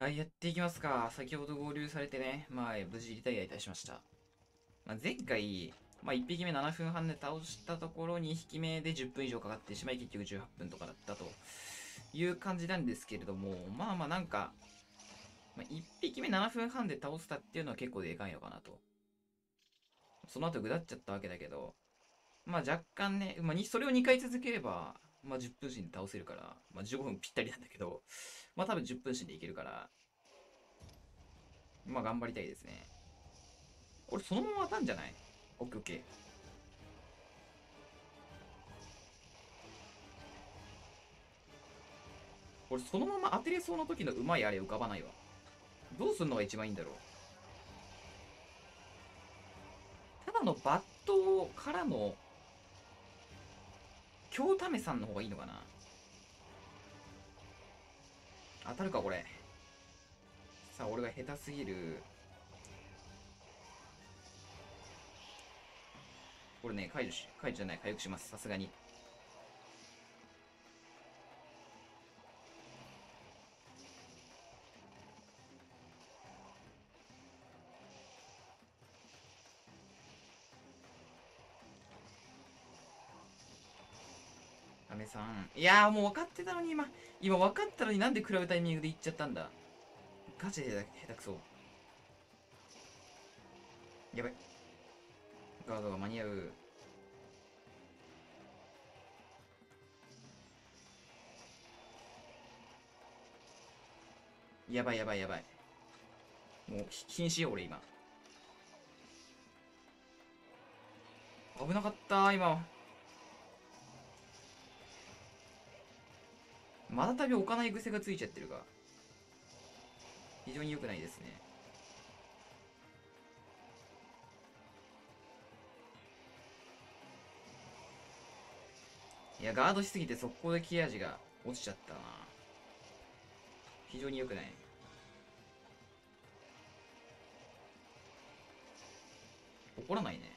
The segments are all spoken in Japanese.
はい、やっていきますか。先ほど合流されてね、まあ、無事リタイアいたしました。まあ、前回、まあ、1匹目7分半で倒したところ、2匹目で10分以上かかってしまい、結局18分とかだったという感じなんですけれども、まあまあなんか、まあ、1匹目7分半で倒したっていうのは結構でかいのかなと。その後ぐだっちゃったわけだけど、まあ若干ね、まあ、それを2回続ければ、まあ10分芯で倒せるから、まあ15分ぴったりなんだけど、まあ多分10分芯でいけるから、まあ頑張りたいですね。俺そのまま当たんじゃない？オッケーオッケー。俺そのまま当てれそうな時のうまいあれ浮かばないわ。どうすんのが一番いいんだろう。ただのバットからの京為さんの方がいいのかな？当たるかこれ。さあ俺が下手すぎる。これね解除し解除じゃない回復します。さすがに。さん。いやもう分かってたのに今。今分かったのになんで食らうタイミングで行っちゃったんだ？ガチで下手くそ。やばいガードが間に合う。やばいやばいやばい。もう禁止よ俺今。危なかった今。まだたび置かない癖がついちゃってるか非常に良くないですね。いやガードしすぎて速攻で切れ味が落ちちゃったな。非常に良くない。怒らないね。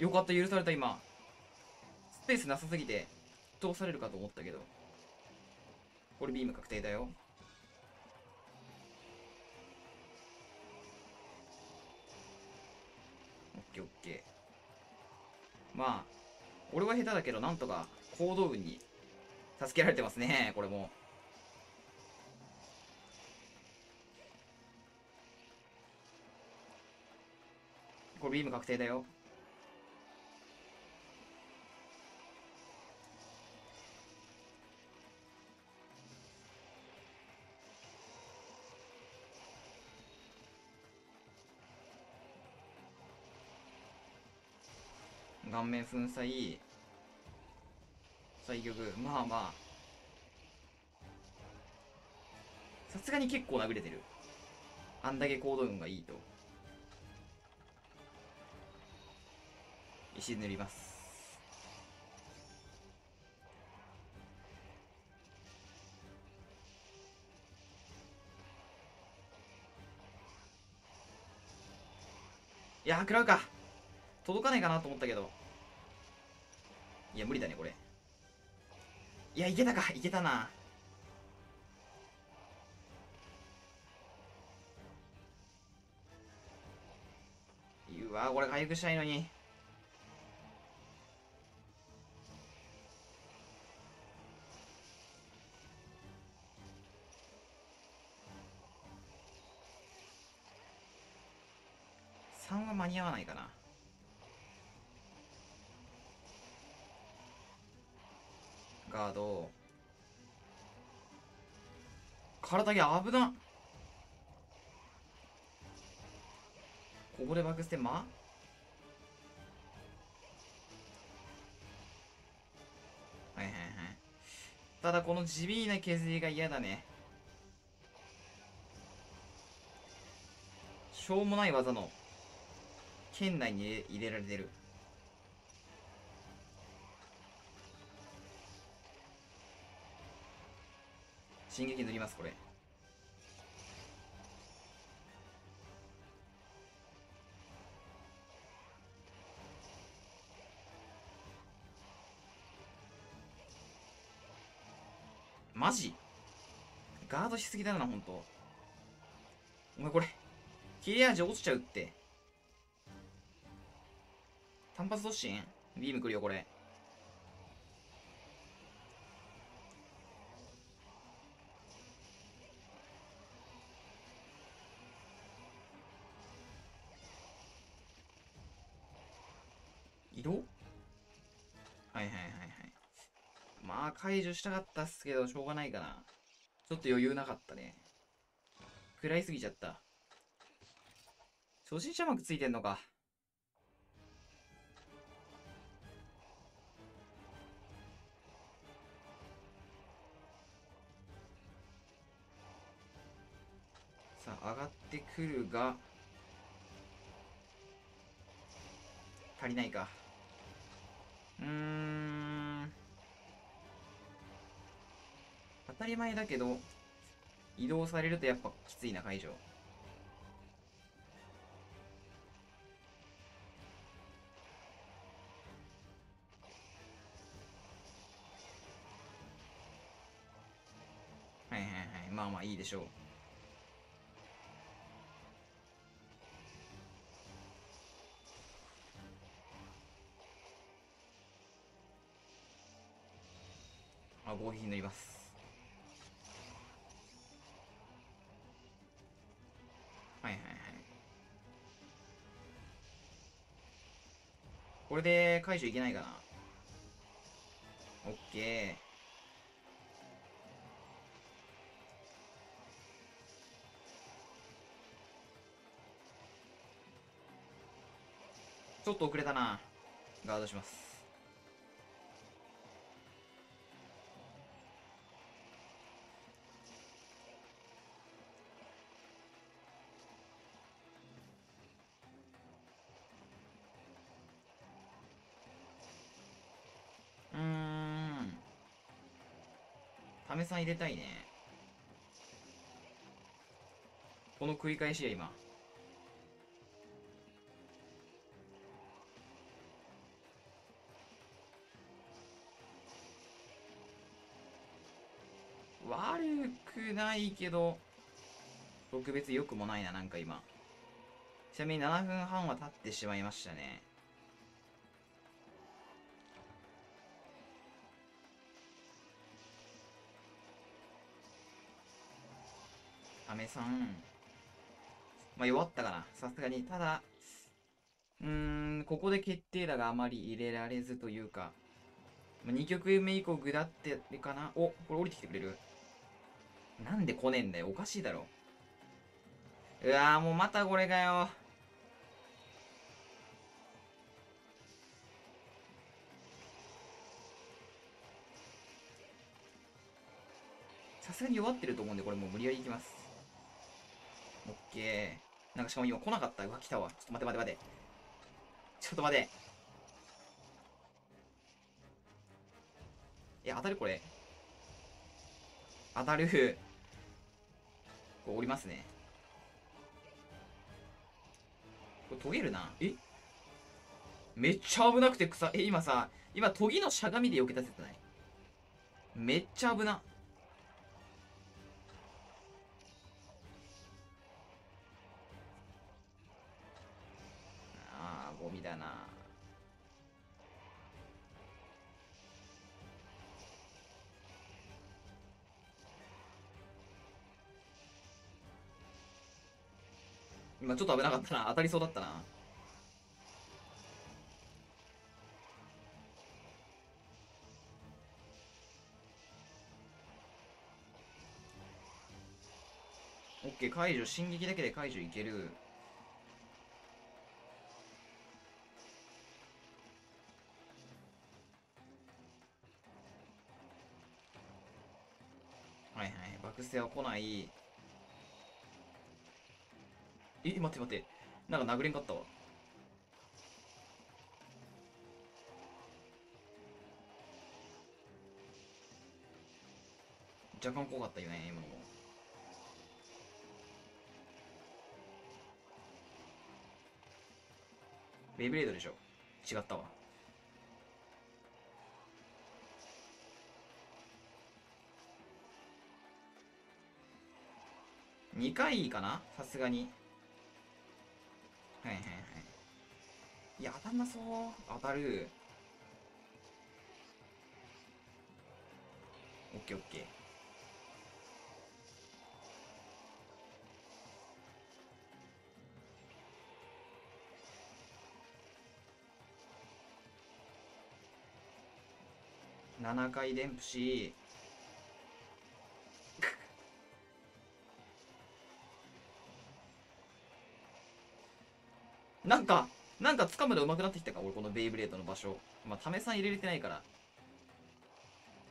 よかった許された今。スペースなさすぎて通されるかと思ったけど。これビーム確定だよ。オッケーオッケー。まあ俺は下手だけどなんとか行動運に助けられてますね。これも。これビーム確定だよ。顔面粉砕最玉まあまあさすがに結構殴れてる。あんだけ行動運がいいと。石塗ります。いや食らうか。届かないかなと思ったけど。いや無理だねこれ。いやいけたか。いけたな。うわこれ回復したいのに。3は間に合わないかな。ガード。体が危なここでバックステンマはいはいはい。ただこの地味な削りが嫌だね。しょうもない技の圏内に入れられてる。進撃塗ります、これ。マジ？ガードしすぎだな、ほんと。お前これ、切れ味落ちちゃうって。単発突進？ビーム来るよ、これ。解除したかったっすけど、しょうがないかな。ちょっと余裕なかったね。食らいすぎちゃった。初心者幕ついてんのか。さあ、上がってくるが、足りないか。たり前だけど、移動されるとやっぱきついな、会場。はいはいはい。まあまあいいでしょう。あ、合皮乗ります。これで解除いけないかな。オッケー。ちょっと遅れたな。ガードします。さん入れたいね。この繰り返しや、今。悪くないけど、特別良くもないな、なんか今。ちなみに7分半は経ってしまいましたね。アメさん。まあ、弱ったかな。さすがに。ただ、うーん、ここで決定打があまり入れられずというか、まあ、2曲目以降グダってるかなお、これ降りてきてくれるなんで来ねえんだよ。おかしいだろ。うわーもうまたこれかよ。さすがに弱ってると思うんで、これもう無理やりいきます。オッケー。なんかしかも今来なかった。うわ、来たわ。ちょっと待て待て待て。ちょっと待て。え、当たるこれ。当たる。これ降りますね。これ、研げるな。え？めっちゃ危なくて草。え、今さ、今、研ぎのしゃがみで避けた説ない？めっちゃ危な。ちょっと危なかったな。当たりそうだったな。オッケー、解除。進撃だけで解除いける。はいはい。爆星は来ない。え、待って待って。なんか殴れんかったわ。若干怖かったよね、今のも。ベイブレードでしょ。違ったわ。2回かな？さすがにはいはいはい。いや当たんなそう。当たる。オッケーオッケー。7回デンプシーなんかなんか掴むの上手くなってきたか？俺このベイブレードの場所。まあタメさん入れれてないから。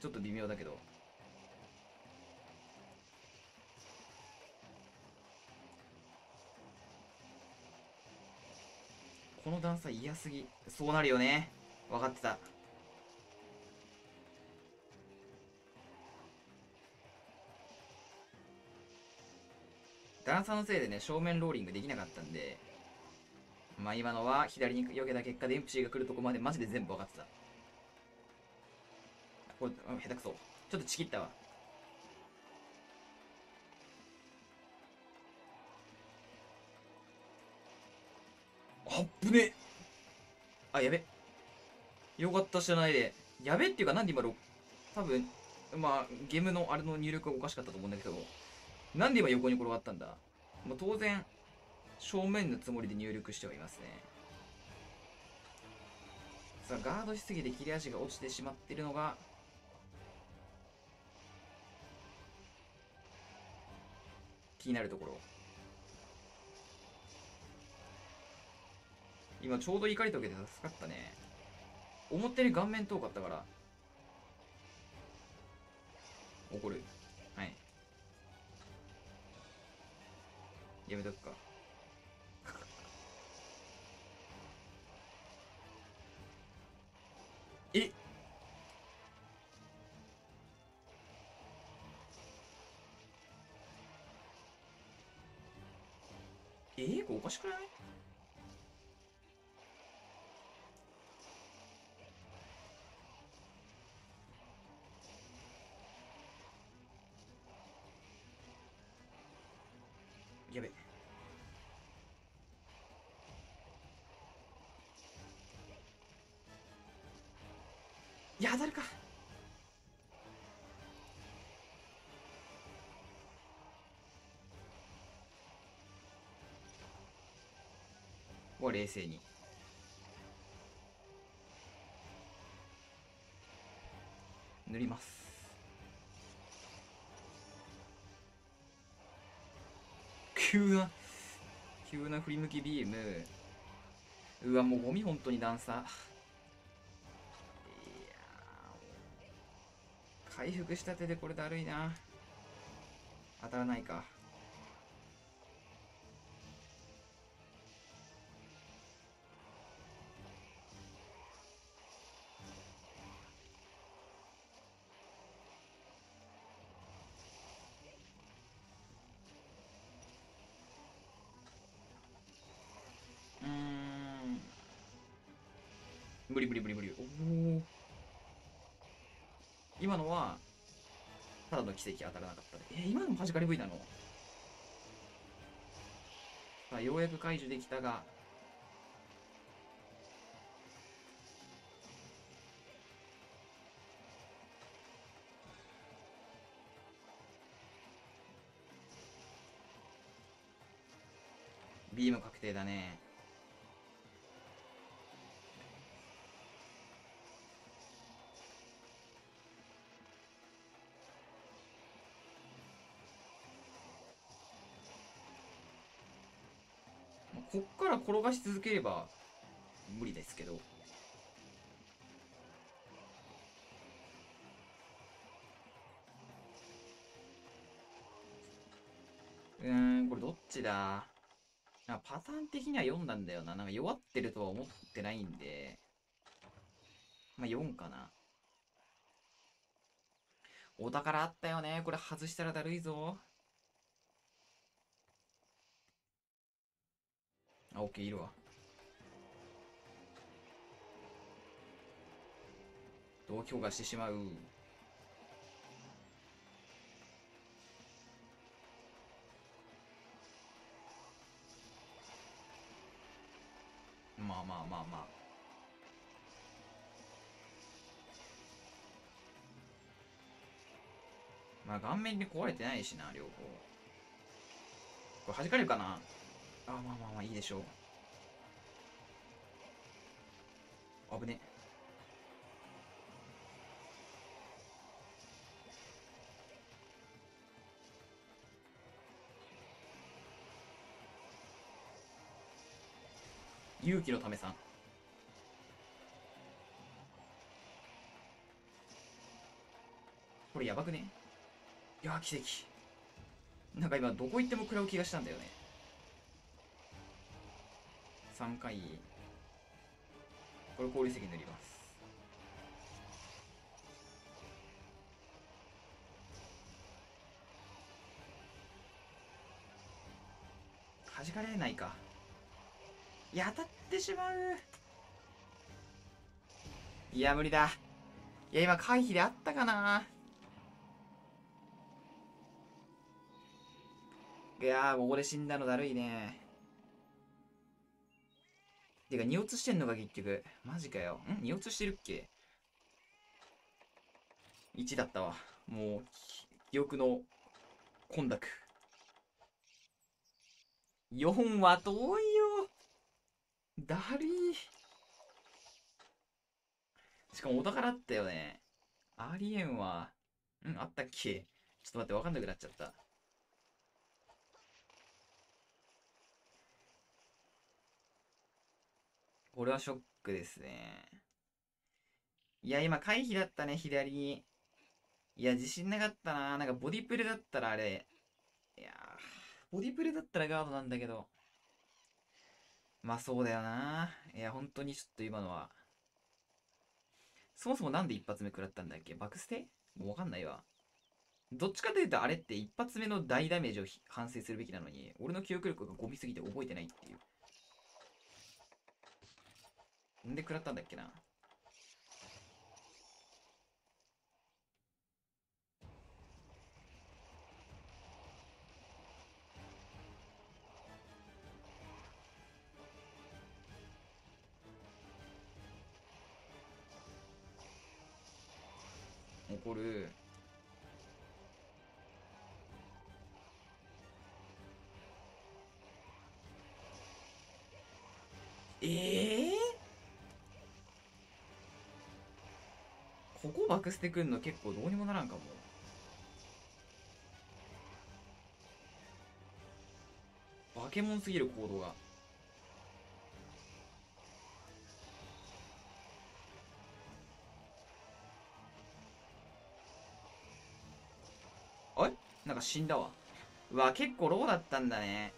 ちょっと微妙だけど。この段差嫌すぎ。そうなるよね。分かってた。段差のせいでね正面ローリングできなかったんで。まあ今のは左に避けた結果でエンプシーが来るとこまでマジで全部分かってた。これ下手くそ。ちょっとちぎったわ。あっぶねあやべ。よかった知らないで。やべっていうかなんで今ろ多分まあゲームのあれの入力がおかしかったと思うんだけどなんで今横に転がったんだ？もう当然正面のつもりで入力してはいますね。さあガードしすぎて切れ味が落ちてしまっているのが気になるところ。今ちょうど怒り解けて助かったね。思ったより顔面遠かったから。怒る。はい。やめとくか。えー、これおかしくない？やべ。いや当たるか。こは冷静に。塗ります。急な急な振り向きビーム。うわもうゴミ本当に段差。いや回復したてでこれだるいな。当たらないか。今のはただの奇跡当たらなかったねえー今のも弾かれ V なの？さあようやく解除できたが。ビーム確定だね。こっから転がし続ければ無理ですけど。うーんこれどっちだ？あパターン的には読んだんだよな。なんか弱ってるとは思ってないんで。まあ4かな。お宝あったよね。これ外したらだるいぞ。あ、オッケーいるわ。同強化してしまう。まあまあまあまあ。まあ顔面に壊れてないしな、両方。これ弾かれるかな？あまあまあまあいいでしょう。危ね。勇気のためさん。これやばくね？いや奇跡。なんか今どこ行っても食らう気がしたんだよね。3回これ氷石塗ります。弾かれないか。いや当たってしまう。いや無理だ。いや今回避であったかな。いやここで死んだのだるいね。てか、二落してんのか、結局。マジかよ。ん？二落してるっけ ?1 だったわ。もう、記憶の、混濁。4は遠いよ。だるい。しかもお宝あったよね。ありえんわ。うん、あったっけ？ちょっと待って、わかんなくなっちゃった。これはショックですね。いや、今回避だったね、左に。いや、自信なかったな。なんかボディプレだったらあれ。いやボディプレだったらガードなんだけど。まあそうだよな。いや、本当にちょっと今のは。そもそもなんで一発目食らったんだっけ？バクステもうわかんないわ。どっちかというとあれって一発目の大ダメージを反省するべきなのに、俺の記憶力がゴミすぎて覚えてないっていう。んで食らったんだっけな？怒るええー？バク捨てくんの結構どうにもならんかも。バケモンすぎる行動が。あれなんか死んだわ。うわ結構ローだったんだね。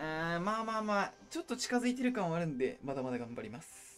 うんまあまあまあちょっと近づいてる感はあるんでまだまだ頑張ります。